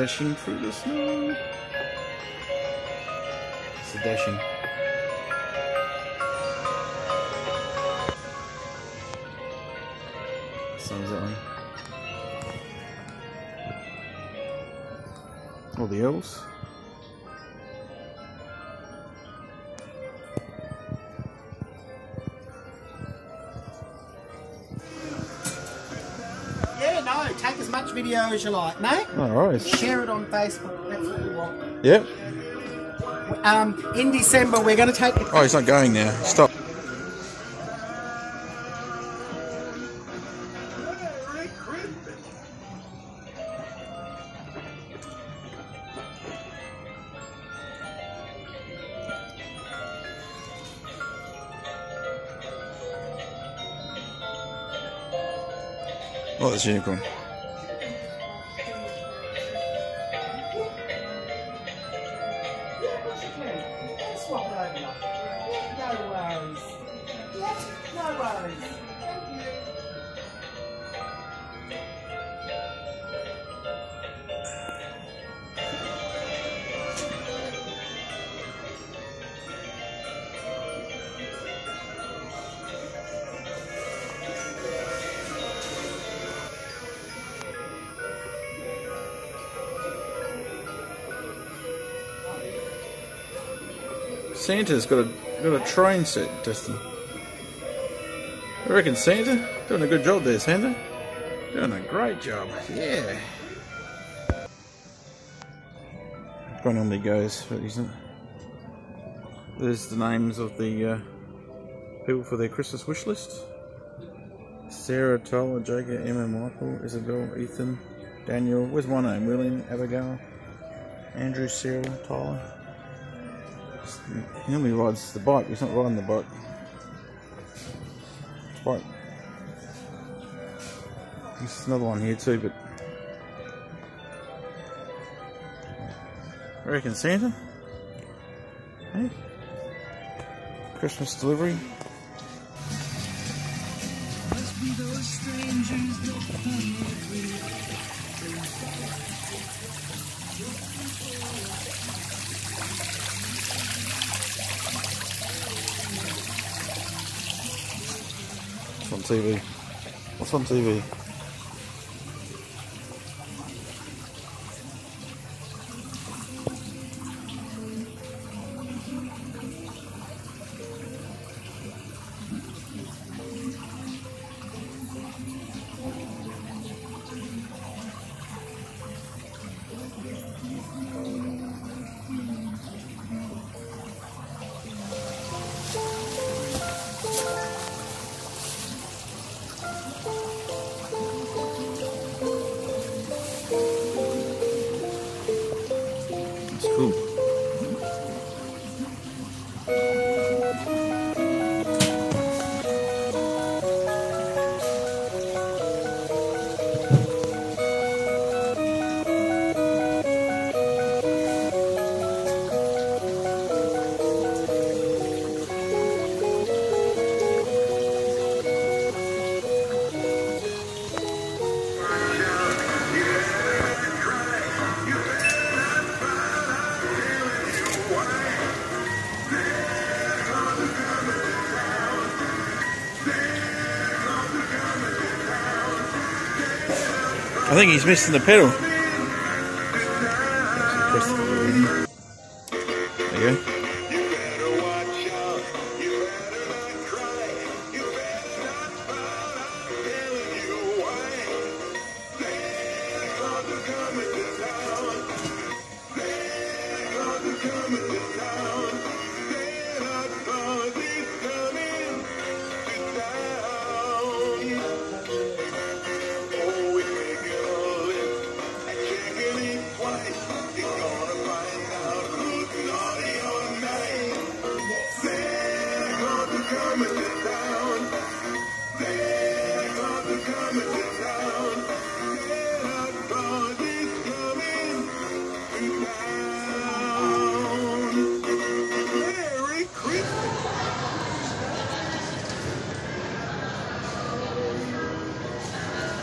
dashing through the snow. It's the dashing. Sun's that one. All the elves. Take as much video as you like, mate. Alright. Share it on Facebook. That's what we want. Yep. Um, in December, we're going to take. Oh, he's not going now. Stop. Oh, that's unicorn. Santa's got a got a train set, Dustin. I reckon Santa doing a good job there, Santa. Doing a great job. Yeah. Quite normally goes, but he's not. There's the names of the uh, people for their Christmas wish list. Sarah, Tyler, Jacob, Emma, Michael, Isabel, Ethan, Daniel. Where's my name? William, Abigail, Andrew, Sarah, Tyler. He normally rides the bike, he's not riding the bike. Bike. There's another one here too, but. I reckon Santa? Hey? Christmas delivery? What's on TV? What's on TV? I think he's missing the pedal. There you go.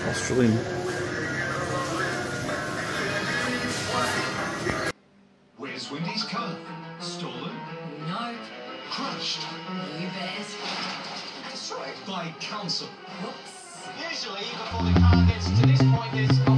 Australian. Where's Wendy's car? Stolen? No. Crushed? You bet. Destroyed? By council. Whoops. Usually, before the car gets to this point, there's...